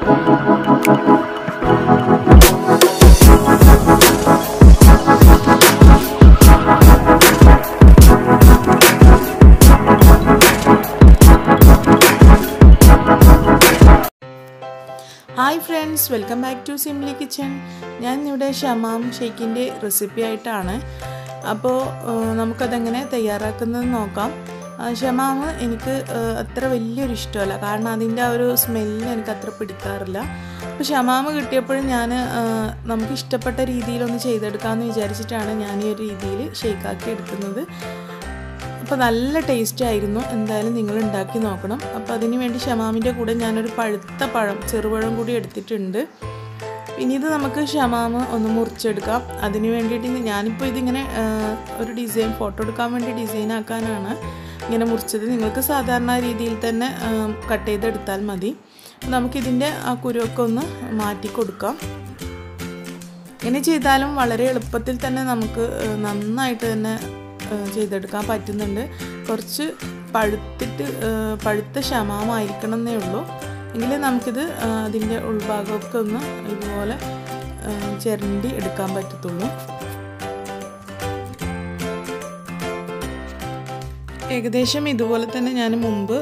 Hi friends welcome back to സിംലി kitchen ഞാൻ ഇവിടെ ഷമാം ഷെയ്ക്കിന്റെ recipe ആയിട്ടാണ്. അപ്പോൾ നമുക്കതെങ്ങനെ തയ്യാറാക്കുന്നത് നോക്കാം. ഷമാമ് എനിക്ക് അത്ര വലിയൊരു ഇഷ്ടമല്ല. കാരണം അതിന്റെ ആ ഒരു സ്മെല്ല് എനിക്ക് അത്ര പിടിക്കാറില്ല. അപ്പോൾ ഷമാമ് കിട്ടിയപ്പോഴും ഞാൻ നമുക്ക് ഇഷ്ടപ്പെട്ട രീതിയിലൊന്ന് ചെയ്തെടുക്കാമെന്ന് വിചാരിച്ചിട്ടാണ് ഞാൻ ഈ ഒരു രീതിയിൽ ഷേക്കാക്കി എടുക്കുന്നത്. അപ്പോൾ നല്ല ടേസ്റ്റ് ആയിരുന്നു. എന്തായാലും നിങ്ങൾ ഉണ്ടാക്കി നോക്കണം. അപ്പോൾ അതിന് വേണ്ടി ഷമാമിന്റെ കൂടെ ഞാനൊരു പഴുത്ത പഴം ചെറുപഴം കൂടി എടുത്തിട്ടുണ്ട്. ഇനി ഇത് നമുക്ക് ഷമാമ് ഒന്ന് മുറിച്ചെടുക്കാം. അതിന് വേണ്ടിയിട്ട് ഞാനിപ്പോൾ ഇതിങ്ങനെ ഒരു ഡിസൈൻ ഫോട്ടോ എടുക്കാൻ വേണ്ടി ഡിസൈൻ ആക്കാനാണ്. ഇങ്ങനെ മുറിച്ചത് നിങ്ങൾക്ക് സാധാരണ രീതിയിൽ തന്നെ കട്ട് ചെയ്തെടുത്താൽ മതി. നമുക്കിതിന്റെ ആ കുരുവൊക്കെ ഒന്ന് മാറ്റി കൊടുക്കാം. ഇങ്ങനെ ചെയ്താലും വളരെ എളുപ്പത്തിൽ തന്നെ നമുക്ക് നന്നായിട്ട് തന്നെ ചെയ്തെടുക്കാൻ പറ്റുന്നുണ്ട്. കുറച്ച് പഴുത്തിട്ട് പഴുത്ത ക്ഷമമായിരിക്കണം എന്നേ ഉള്ളൂ. എങ്കിലേ നമുക്കിത് അതിന്റെ ഉൾഭാഗമൊക്കെ ഒന്ന് ഇതുപോലെ ചിരണ്ടി എടുക്കാൻ പറ്റത്തുള്ളൂ. ഏകദേശം ഇതുപോലെ തന്നെ ഞാൻ മുമ്പ്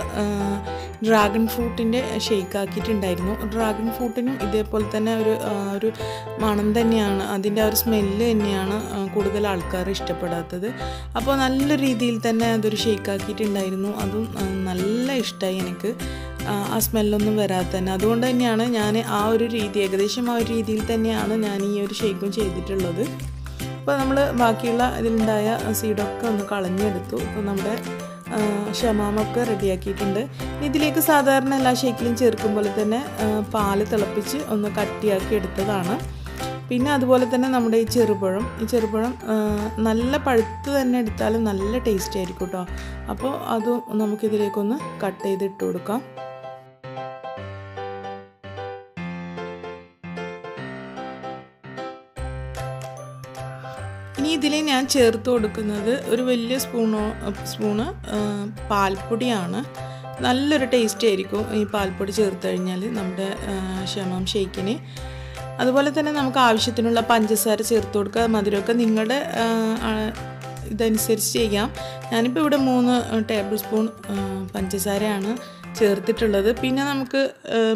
ഡ്രാഗൺ ഫ്രൂട്ടിന്റെ ഷേക്ക് ആക്കിയിട്ടുണ്ടായിരുന്നു. ഡ്രാഗൺ ഫ്രൂട്ടിനും ഇതേപോലെ തന്നെ ഒരു ഒരു മണം തന്നെയാണ് അതിന്റെ ആ ഒരു സ്മെല്ല് തന്നെയാണ് കൂടുതൽ ആൾക്കാർ ഇഷ്ടപ്പെടാത്തത്. അപ്പോൾ നല്ല രീതിയിൽ തന്നെ അതൊരു ഷേക്ക് ആക്കിയിട്ടുണ്ടായിരുന്നു. അതും നല്ല ഇഷ്ടമായി എനിക്ക്. ആ സ്മെല്ലൊന്നും വരാതെ തന്നെ. അതുകൊണ്ട് തന്നെയാണ് ഞാൻ ആ ഒരു രീതി ഏകദേശം ആ ഒരു രീതിയിൽ തന്നെയാണ് ഞാൻ ഈ ഒരു ഷേക്കും ചെയ്തിട്ടുള്ളത്. അപ്പോൾ നമ്മൾ ബാക്കിയുള്ള ഇതിലുണ്ടായ സീഡൊക്കെ ഒന്ന് കളഞ്ഞെടുത്തു. അപ്പോൾ നമ്മുടെ ഷമാമൊക്കെ റെഡിയാക്കിയിട്ടുണ്ട്. ഇതിലേക്ക് സാധാരണ എല്ലാ ഷേക്കിലും ചേർക്കും പോലെ തന്നെ പാൽ തിളപ്പിച്ച് ഒന്ന് കട്ടിയാക്കി എടുത്തതാണ്. പിന്നെ അതുപോലെ തന്നെ നമ്മുടെ ഈ ചെറുപഴം. ഈ ചെറുപഴം നല്ല പഴുത്ത് തന്നെ എടുത്താലും നല്ല ടേസ്റ്റ് ആയിരിക്കും കേട്ടോ അപ്പോൾ അതും നമുക്കിതിലേക്കൊന്ന് കട്ട് ചെയ്ത് ഇട്ട് കൊടുക്കാം. ഇനി ഇതിൽ ഞാൻ ചേർത്ത് കൊടുക്കുന്നത് ഒരു വലിയ സ്പൂണോ സ്പൂണ് പാൽപ്പൊടിയാണ്. നല്ലൊരു ടേസ്റ്റ് ആയിരിക്കും ഈ പാൽപ്പൊടി ചേർത്ത് കഴിഞ്ഞാൽ നമ്മുടെ ക്ഷമം ഷേക്കിന്. അതുപോലെ തന്നെ നമുക്ക് ആവശ്യത്തിനുള്ള പഞ്ചസാര ചേർത്ത് കൊടുക്കുക മധുരമൊക്കെ നിങ്ങളുടെ ഇതനുസരിച്ച് ചെയ്യാം. ഞാനിപ്പോൾ ഇവിടെ മൂന്ന് ടേബിൾ സ്പൂൺ പഞ്ചസാരയാണ് ചേർത്തിട്ടുള്ളത്. പിന്നെ നമുക്ക്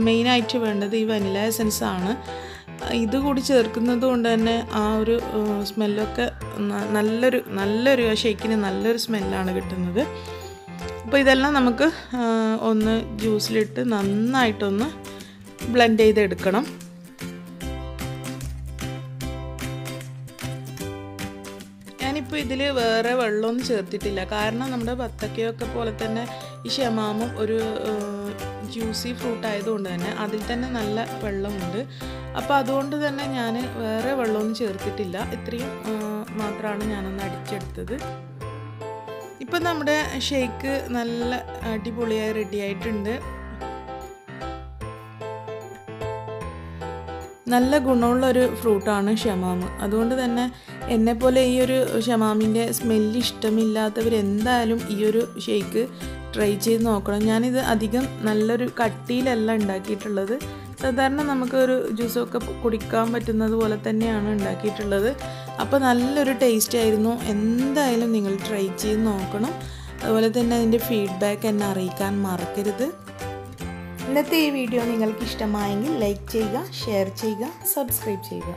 മെയിനായിട്ട് വേണ്ടത് ഈ വനില എസൻസ് ആണ്. ഇത് കൂടി ചേർക്കുന്നത് കൊണ്ട് തന്നെ ആ ഒരു സ്മെല്ലൊക്കെ നല്ലൊരു നല്ലൊരു ഷേക്കിന് നല്ലൊരു സ്മെല്ലാണ് കിട്ടുന്നത്. അപ്പോൾ ഇതെല്ലാം നമുക്ക് ഒന്ന് ജ്യൂസിലിട്ട് നന്നായിട്ടൊന്ന് ബ്ലെൻഡ് ചെയ്തെടുക്കണം. ഞാനിപ്പോൾ ഇതിൽ വേറെ വെള്ളമൊന്നും ചേർത്തിട്ടില്ല. കാരണം നമ്മുടെ ബത്തക്കയൊക്കെ പോലെ തന്നെ ഈ ഷമാമും ഒരു ജ്യൂസി ഫ്രൂട്ട് ആയതുകൊണ്ട് തന്നെ അതിൽ തന്നെ നല്ല വെള്ളമുണ്ട്. അപ്പോൾ അതുകൊണ്ട് തന്നെ ഞാൻ വേറെ വെള്ളമൊന്നും ചേർത്തിട്ടില്ല. ഇത്രയും മാത്രമാണ് ഞാനൊന്ന് അടിച്ചെടുത്തത്. ഇപ്പം നമ്മുടെ ഷേക്ക് നല്ല അടിപൊളിയായി റെഡി ആയിട്ടുണ്ട്. നല്ല ഗുണമുള്ളൊരു ഫ്രൂട്ടാണ് ഷമാമ് അതുകൊണ്ട് തന്നെ എന്നെപ്പോലെ ഈ ഒരു ഷമാമിന്റെ സ്മെല്ല് ഇഷ്ടമില്ലാത്തവർ എന്തായാലും ഈ ഒരു ഷേക്ക് ട്രൈ ചെയ്ത് നോക്കണം. ഞാനിത് അധികം നല്ലൊരു കട്ടിയിലല്ല ഉണ്ടാക്കിയിട്ടുള്ളത്. സാധാരണ നമുക്ക് ഒരു ജ്യൂസൊക്കെ കുടിക്കാൻ പറ്റുന്നത് പോലെ തന്നെയാണ് ഉണ്ടാക്കിയിട്ടുള്ളത്. അപ്പോൾ നല്ലൊരു ടേസ്റ്റ് ആയിരുന്നു. എന്തായാലും നിങ്ങൾ ട്രൈ ചെയ്ത് നോക്കണം. അതുപോലെ തന്നെ അതിന്റെ ഫീഡ്ബാക്ക് എന്നെ അറിയിക്കാൻ മറക്കരുത്. ഇന്നത്തെ ഈ വീഡിയോ നിങ്ങൾക്ക് ഇഷ്ടമായെങ്കിൽ ലൈക്ക് ചെയ്യുക ഷെയർ ചെയ്യുക സബ്സ്ക്രൈബ് ചെയ്യുക.